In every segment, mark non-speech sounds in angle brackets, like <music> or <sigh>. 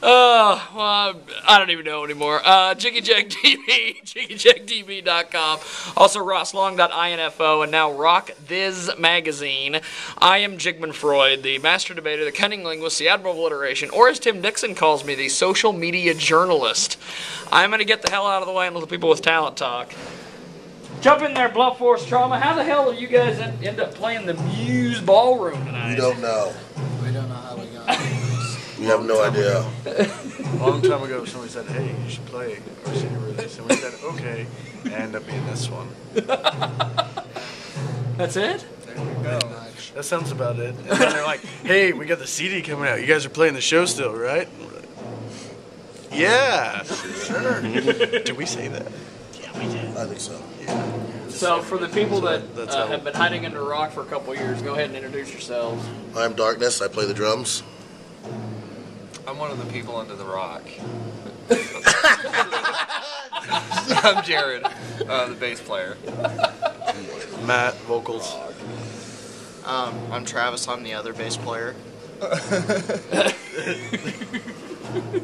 Uh, well, I don't even know anymore. Uh, Jiggy Jack <laughs> TV, JiggyJackTV.com. Also, RossLong.info, and now Rock This Magazine. I am Jigman Freud, the master debater, the cunning linguist, the admiral of alliteration, or as Tim Dixon calls me, the social media journalist. I'm going to get the hell out of the way and let the people with talent talk. Jump in there, Blunt Force Trauma. How the hell do you guys end up playing the Moose Ballroom tonight? We don't know. We don't know how we got here. We have no idea. A long time ago, somebody said, "Hey, you should play our CD release," and we said, "Okay," and end up being this one. That's it? There you go. That sounds about it. And then they're like, <laughs> "Hey, we got the CD coming out. You guys are playing the show still, right?" And like, Yeah, sure. <laughs> Did we say that? Yeah, we did. I think so. Yeah. So, for the people that uh, have been hiding under a rock for a couple of years, go ahead and introduce yourselves. I'm Darkness. I play the drums. I'm one of the people under the rock. <laughs> I'm Jared, uh, the bass player. Matt vocals. Um, I'm Travis. I'm the other bass player. <laughs>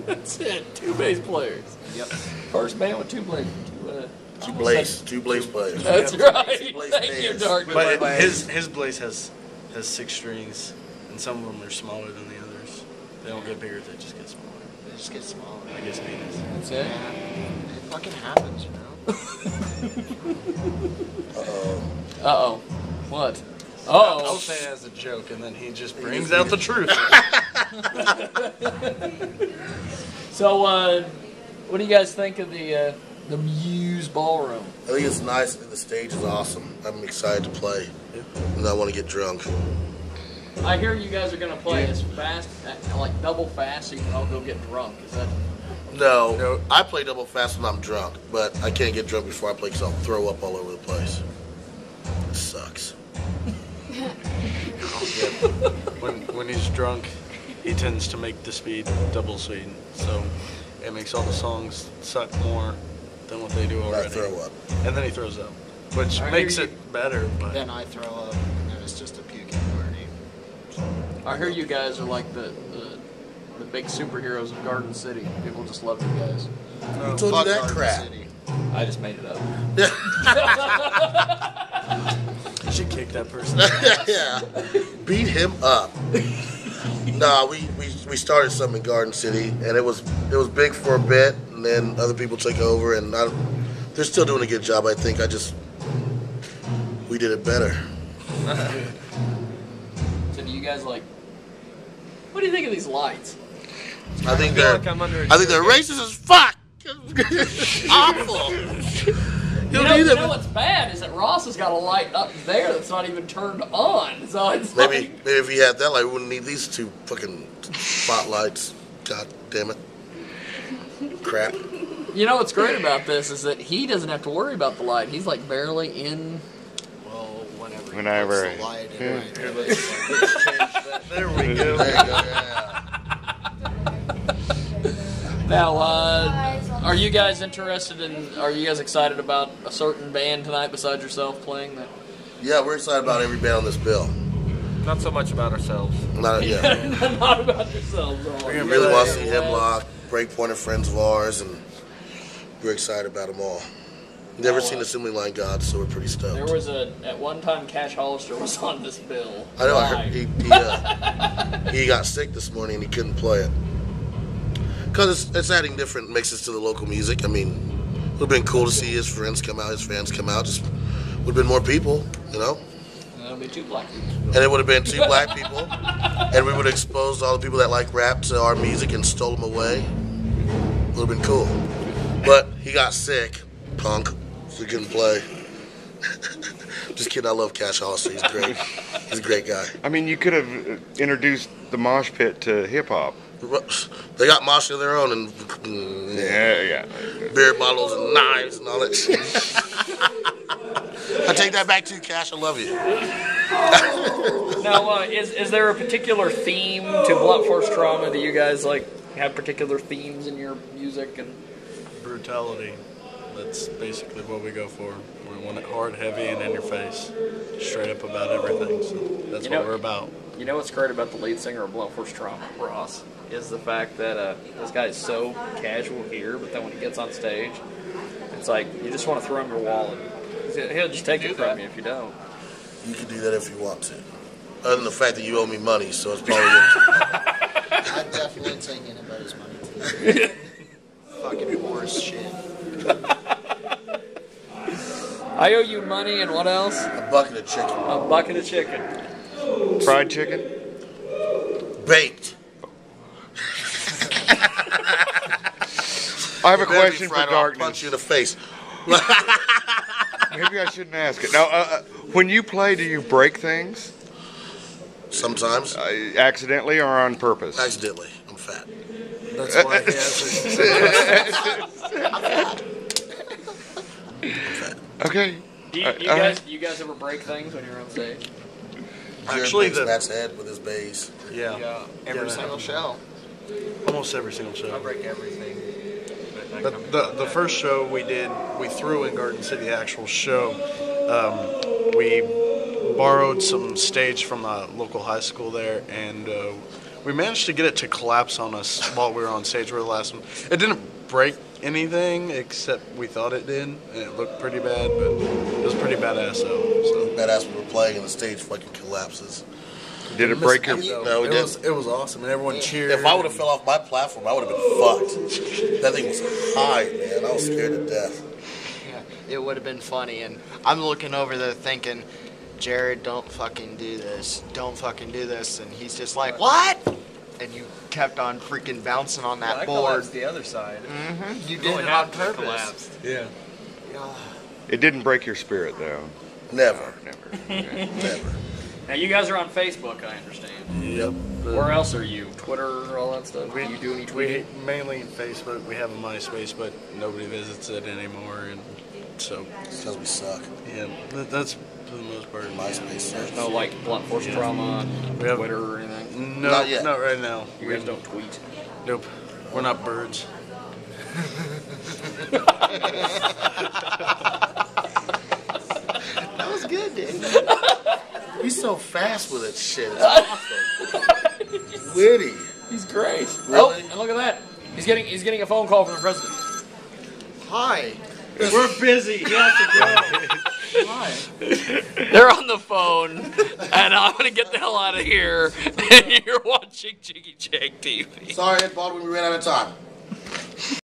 That's it. Two bass players. Yep. First band with two players. Two, uh, Two Blaze. Two Blaze players. that's right. Blaze Thank you, bands. Dark. But it- his his blaze has has six strings, and some of them are smaller than the others. They don't get bigger; they just get smaller. They just get smaller. I guess means. That's it. Yeah. It fucking happens, you know. <laughs> Uh-oh. Uh oh. What? Oh. I'll say it as a joke, and then he just brings out the truth. <laughs> So, uh, what do you guys think of the uh, the Moose Ballroom? I think it's nice. I think the stage is awesome. I'm excited to play. And I want to get drunk. I hear you guys are gonna play as fast, uh, like double fast, so you can all go get drunk. Is that? No, No. I play double fast when I'm drunk, but I can't get drunk before I play because I'll throw up all over the place. It sucks. <laughs> when when he's drunk, he tends to make the speed double speed, so it makes all the songs suck more than what they do already. I throw up. And then he throws up, which I makes it better. But Then I throw up, and it's just a puking party. I hear you guys are like the, the the big superheroes of Garden City. People just love you guys. Oh, Who told you that Garden crap? City. I just made it up. <laughs> you should kick that person. <laughs> yeah. Beat him up. nah, we, we, we started something in Garden City, and it was it was big for a bit, and then other people took over, and I, they're still doing a good job. I think I just we did it better. <laughs> So do you guys like? What do you think of these lights? I think they're like I'm under a I think they're racist as fuck. <laughs> Awful. You You know, you know what's bad is that Ross has got a light up there that's not even turned on. So it's Maybe like, maybe if he had that light, we wouldn't need these two fucking spotlights. God damn it. Crap. you know what's great about this is that he doesn't have to worry about the light. He's like barely in. Well, whenever, he Whenever- puts the light in yeah. right Here, there. let's, let's change that. There we go. There you go. Yeah. Now, uh, are you guys interested in? Are you guys excited about a certain band tonight besides yourself playing that? Yeah, we're excited about every band on this bill. Not so much about ourselves. Not yeah. <laughs> not about yourselves. all. We really want to see Hemlock, Breakpoint are friends of ours, and we're excited about them all. Never seen Assembly Line Gods, so we're pretty stoked. There was a at one time Cash Hollister <laughs> was on this bill. I know. I heard he he, uh, he got sick this morning and he couldn't play it because it's, it's adding different mixes to the local music. I mean, it would have been cool to see his friends come out, his fans come out. Just would have been more people, you know. That'll be two black people. And it would have been two <laughs> black people, and we would have exposed all the people that like rap to our music and stole them away. Would have been cool. But he got sick, punk, so he couldn't play. Just kidding. I love Cash Hollister. He's great. He's a great guy. I mean, you could have introduced the mosh pit to hip hop. They got mosh of their own and mm, Yeah, yeah. beer bottles and knives and all that shit. I take that back to you, Cash. I love you. Now, uh, is is there a particular theme to blunt force trauma? Do you guys like have particular themes in your music? And Brutality. That's basically what we go for. We want it hard, heavy, and in your face. Straight up about everything. So that's You what we're about. you know what's great about the lead singer of blunt force trauma, Ross, is the fact that uh, this guy is so casual here, but then when he gets on stage, it's like you just want to throw him your wallet. He'll just take it from you if you don't. You can do that if you want to. Other than the fact that you owe me money, so it's probably good. <laughs> <laughs> I definitely ain't taking anybody's money. <laughs> Fucking horse shit. I owe you money and what else? a bucket of chicken. A bucket of chicken. Fried chicken? Baked. I have a question for fried or I'll punch darkness. you in the face. <laughs> Maybe I shouldn't ask it. Now, uh, uh, when you play, do you break things Sometimes. uh, accidentally or on purpose? Accidentally. I'm fat. That's why he has <laughs> <laughs> Okay. Do you, Uh, you uh, guys, you guys ever break things when you're on stage? Actually, the- Matt's head with his bass. yeah, Yeah, every Yeah, single show. almost every single show. I break everything. But The, the, the first show we did, we threw in Garden City, the actual show. Um, we borrowed some stage from a local high school there, and uh, we managed to get it to collapse on us while we were on stage. We were the last one. It didn't break anything except we thought it did, and it looked pretty bad, but it was pretty badass though. So. Badass we were playing and the stage fucking collapses. Did it break your? No, we it didn't. was it was awesome, and everyone cheered. If I would have fell off my platform, I would have been fucked. That thing was high, man. I was scared to death. Yeah, it would have been funny. And I'm looking over there thinking, Jared, don't fucking do this. Don't fucking do this. And he's just like, what? And you kept on freaking bouncing on I that board. the other side. hmm You It did only it on half of it purpose. collapsed. yeah. It didn't break your spirit though. Never. Never. <laughs> Never. Now you guys are on Facebook, I understand. Yep. Where else are you? Twitter, all that stuff. We, you do any tweeting? we mainly Facebook. We have a MySpace, but nobody visits it anymore, and so because we suck. yeah, that, that's for the most part. MySpace There's No, like blunt force trauma, We have- Twitter or anything. No, Not yet. not right now. You guys don't tweet. Nope. We're not birds. <laughs> <laughs> That was good, dude. He's so fast with it shit. It's <laughs> awesome. Witty. He's great. Really? Oh, and look at that. He's getting he's getting a phone call from the president. Hi. We're busy. He has to go. Hi. <laughs> They're on the phone, and I'm gonna get the hell out of here. <laughs> And you're watching Jiggy Jag TV. Sorry, Ed Baldwin, we ran out of time.